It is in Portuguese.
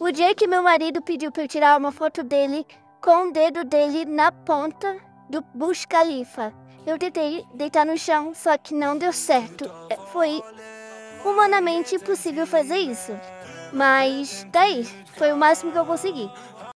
O dia que meu marido pediu para eu tirar uma foto dele com o dedo dele na ponta do Bush Khalifa. Eu tentei deitar no chão, só que não deu certo. É, foi humanamente impossível fazer isso. Mas daí, foi o máximo que eu consegui.